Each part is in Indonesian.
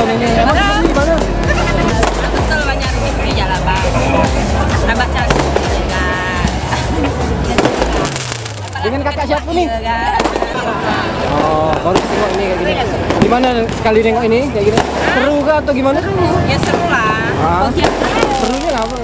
Nonton ini. Emang di sini di mana? Betul banyak di jalan bang. Nambah cantik juga. Dengan kakak siapa nih? Oh, baru tengok ini kayak gini. Gimana sekali nengok ini kayak gini? Seru kah atau gimana? Ya seru lah. Ah. Serunya apa?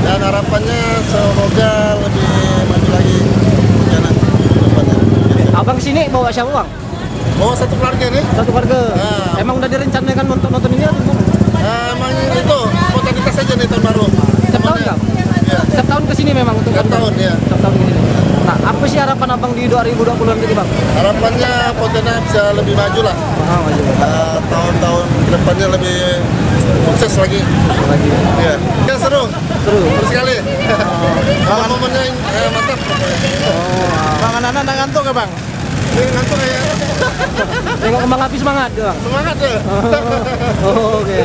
Dan harapannya semoga lebih maju lagi jalan depannya Abang ke sini bawa siapa bang? mau satu keluarga nih Satu keluarga. Ah. Emang udah direncanakan nonton nonton ini atau nah, emang itu spontanitas aja nih tahun baru Setiap tahun nggak? Iya, Setiap tahun ke sini memang untuk setiap tahun ya Setiap tahun ke sini. Nah, apa sih harapan abang di 2020 nanti bang? harapannya Pontianak bisa lebih maju lah Ah, maju. Eh, tahun-tahun ke depannya lebih sukses lagi Lagi. Iya. Ya seru, Seru. seru sekali. Momen-momennya eh, mantap. Bang anak-anak ngantuk gak bang? Ini ngantuk ya. Tengok kembang api semangat bang. Semangat ya. Oh, Oke.